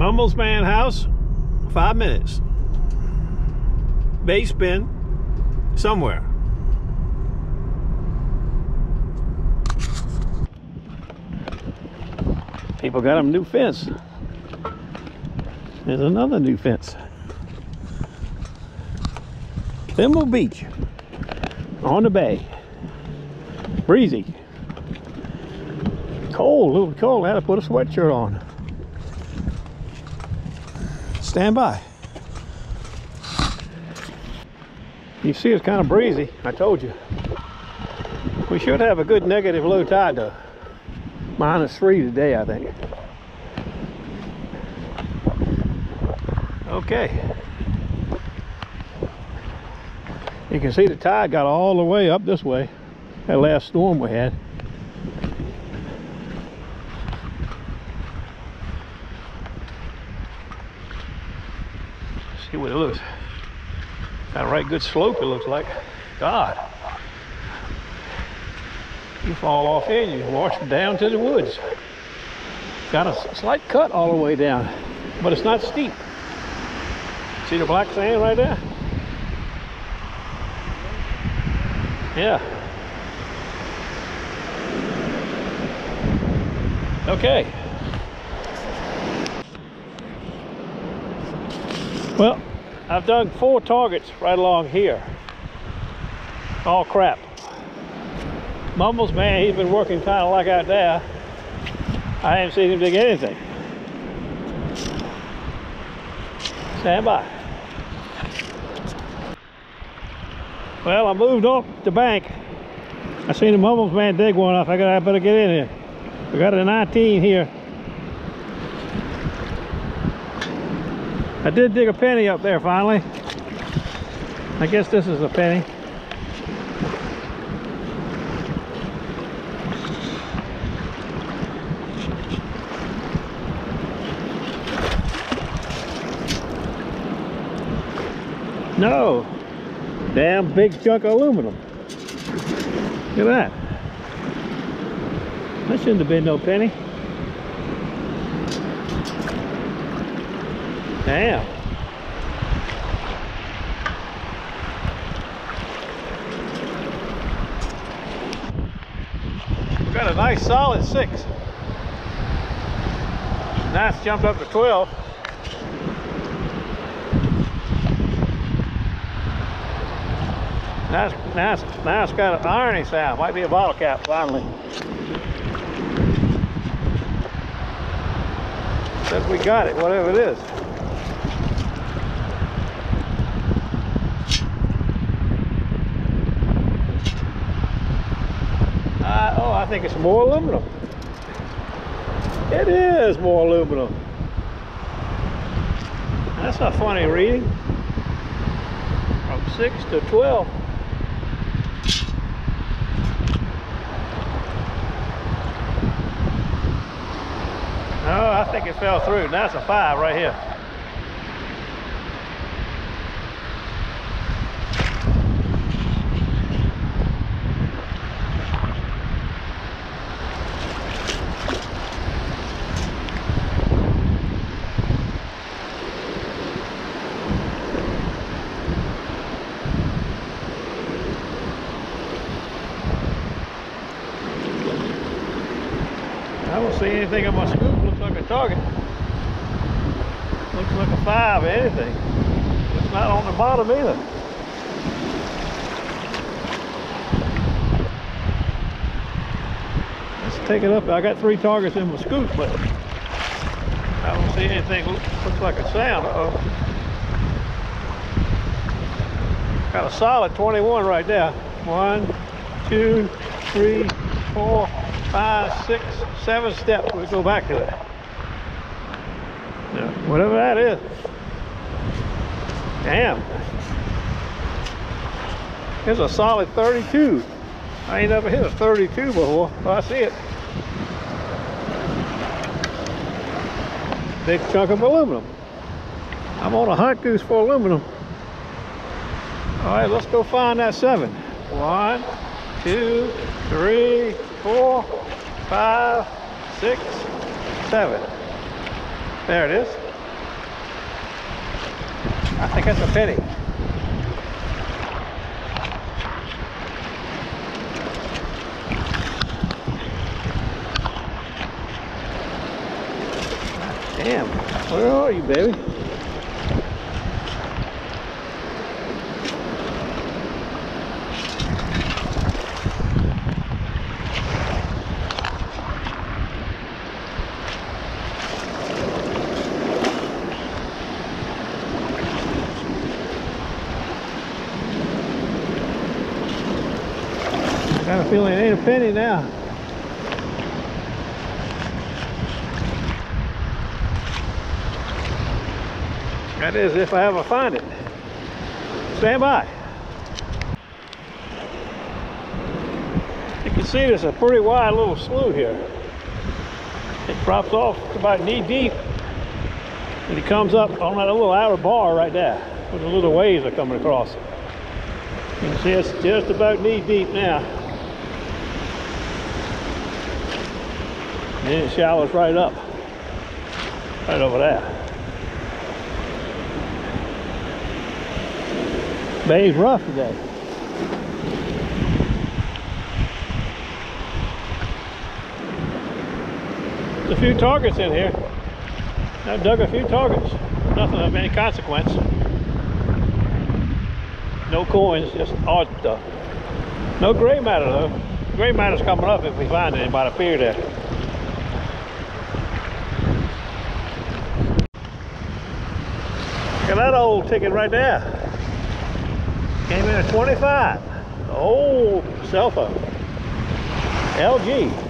Mumbles Man House, five minutes. Bay spin, somewhere. People got them new fence. There's another new fence. Thimble Beach on the bay. Breezy. Cold, a little cold. I had to put a sweatshirt on. Stand by. You see it's kind of breezy, I told you. We should have a good negative low tide though. Minus three today, I think. Okay. You can see the tide got all the way up this way. That last storm we had. See what it looks. Got a right good slope it looks like. God. You fall off here and you wash down to the woods. Got a slight cut all the way down, but it's not steep. See the black sand right there? Yeah. Okay. Well, I've done four targets right along here. All crap. Mumbles, man, he's been working kind of like out there. I haven't seen him dig anything. Stand by. Well, I moved off the bank. I seen the Mumbles man dig one. Off. I got. I better get in here. We got a 19 here. I did dig a penny up there finally. I guess this is a penny. No. Damn big chunk of aluminum. Look at that. That shouldn't have been no penny. Damn. Got a nice solid six. Nice jumped up to 12. Nice, nice, nice got an irony sound. Might be a bottle cap finally. Says we got it, whatever it is. Uh, oh, I think it's more aluminum. It is more aluminum. That's a funny reading. From 6 to 12. Oh, I think it fell through. Now it's a five right here. See anything on my scoop. Looks like a target. Looks like a five anything. It's not on the bottom either. Let's take it up. I got three targets in my scoop, but I don't see anything. Looks like a sound. Uh oh Got a solid 21 right there. One, two, three, four, five, six, seven steps. We'll go back to that. Yeah, whatever that is. Damn. It's a solid 32. I ain't never hit a 32 before. Oh, I see it. Big chunk of aluminum. I'm on a hunt goose for aluminum. All right, let's go find that seven. One, two, three, four, five, six, seven. There it is. I think that's a pity. Damn. Where are you, baby? Feeling ain't a penny now. That is if I ever find it. Stand by. You can see there's a pretty wide little slough here. It drops off about knee deep and it comes up on that little outer bar right there where the little waves are coming across. You can see it's just about knee deep now. Then it showers right up, right over there. Bay's rough today. A few targets in here. I've dug a few targets. Nothing of any consequence. No coins, just odd stuff. No gray matter though. Gray matter's coming up if we find. It might appear there. Look at that old ticket right there. Came in at 25. The old cell phone. LG.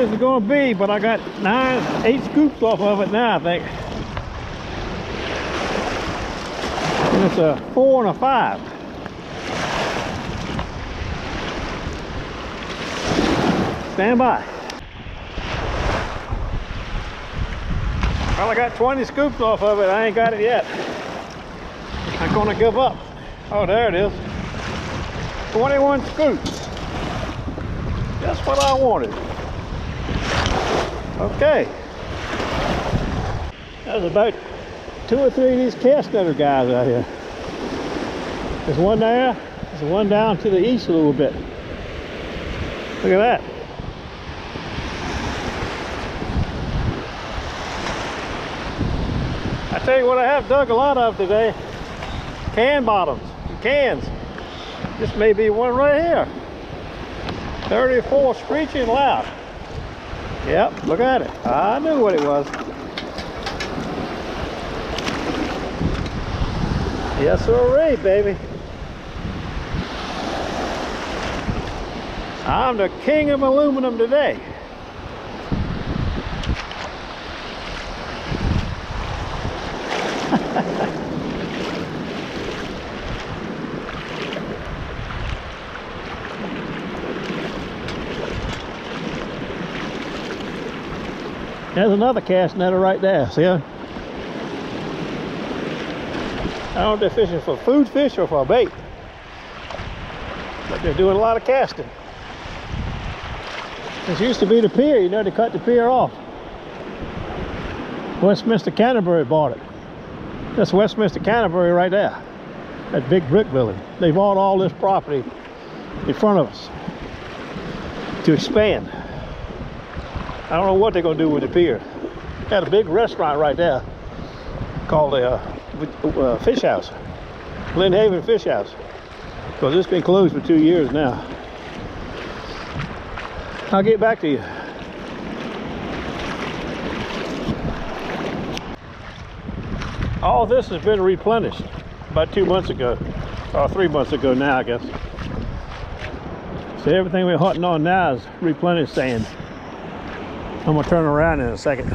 This is going to be, but I got nine, eight scoops off of it now, I think. And it's a four and a five. Stand by. Well, I got 20 scoops off of it. I ain't got it yet. I'm gonna give up. Oh, there it is. 21 scoops. Just what I wanted. Okay. There's about two or three of these cast netter guys out here. There's one there. There's one down to the east a little bit. Look at that. I tell you what I have dug a lot of today. Can bottoms, cans. This may be one right here. 34 screeching loud. Yep, look at it. I knew what it was. Yes, sir, baby. I'm the king of aluminum today. There's another cast netter right there. See? I don't know if they're fishing for food fish or for bait. But they're doing a lot of casting. This used to be the pier. You know, they cut the pier off. Westminster Canterbury bought it. That's Westminster Canterbury right there. That big brick building. They bought all this property in front of us to expand. I don't know what they're going to do with the pier. Got a big restaurant right there called the uh, uh, Fish House, Lynnhaven Fish House. Because it's been closed for two years now. I'll get back to you. All this has been replenished about two months ago, or three months ago now, I guess. So everything we're hunting on now is replenished sand. I'm gonna turn around in a second.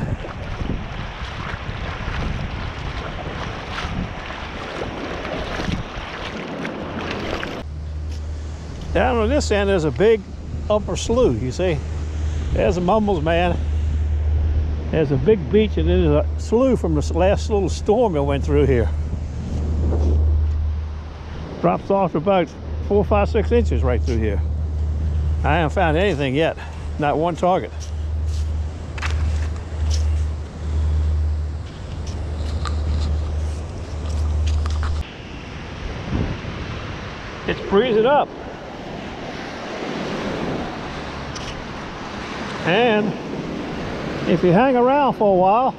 Down on this end, there's a big upper slough, you see. There's a Mumbles man. There's a big beach and there's a slough from the last little storm that went through here. Drops off about four, five, six inches right through here. I haven't found anything yet, not one target. It's breezing up. And if you hang around for a while,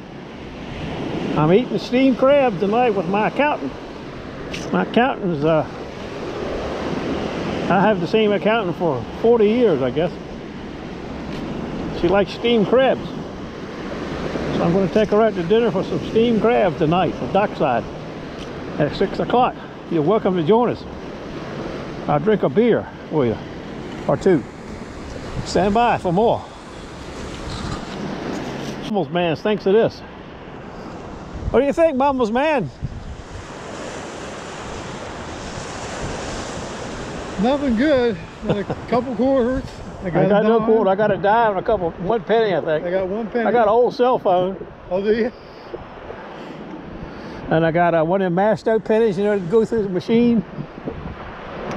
I'm eating steamed crab tonight with my accountant. My accountant's, uh, I have the same accountant for 40 years, I guess. She likes steamed crabs. So I'm going to take her out to dinner for some steamed crab tonight for dockside at 6 o'clock. You're welcome to join us. I'll drink a beer with you, or two. Stand by for more. Mumbles man thinks of this. What do you think, Mumbles man? Nothing good. A couple quarters. I got no dime. quarter. I got a dime and a couple, one penny, I think. I got one penny. I got an old cell phone, Oh, do you? and I got uh, one of them mashed out pennies, you know, to go through the machine,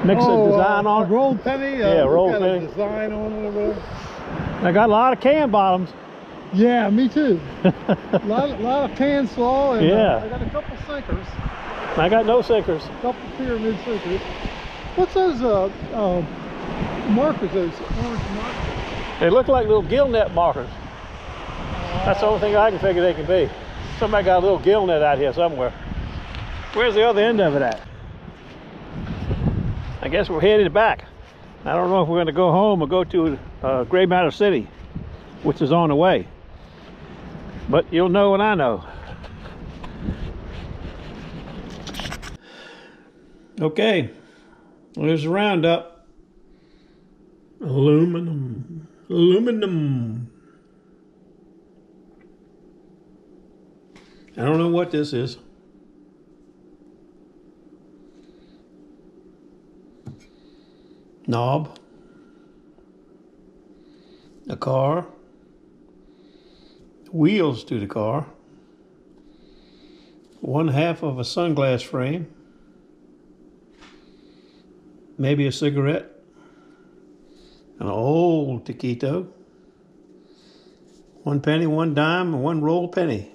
mix oh, a design uh, on a it. rolled penny. Yeah, uh, rolled got penny. A design on it whatever. I got a lot of can bottoms. Yeah, me too. a lot, lot of tan slaw. And, uh, Yeah. I got a couple sinkers. I got no sinkers. A couple pyramid sinkers. What's those uh, uh, markers? Those orange markers? They look like little gill net markers. That's the only thing I can figure they can be. Somebody got a little gill net out here somewhere. Where's the other end of it at? I guess we're headed back. I don't know if we're going to go home or go to uh, Gray Matter City, which is on the way. But you'll know when I know. Okay, there's a roundup. Aluminum. Aluminum. I don't know what this is. Knob. A car. Wheels to the car. One half of a sunglass frame. Maybe a cigarette. An old taquito. One penny, one dime, and one roll penny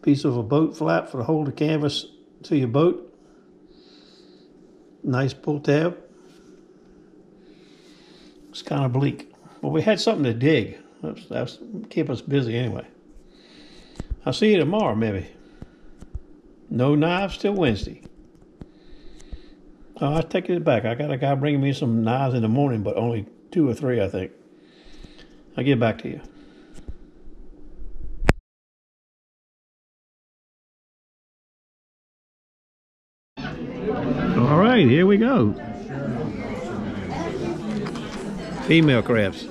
piece of a boat flap for to hold the canvas to your boat. Nice pull tab. It's kind of bleak. But we had something to dig. That's, that's keep us busy anyway. I'll see you tomorrow, maybe. No knives till Wednesday. Oh, I take it back. I got a guy bringing me some knives in the morning, but only two or three, I think. I'll get back to you. All right, here we go. Female crabs.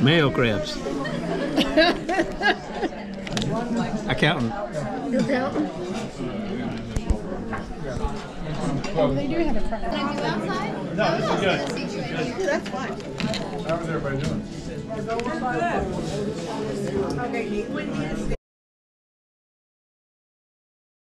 Male crabs. Accountant. Oh, they do have a front. No, this is good. That's fine. How's everybody doing? Okay,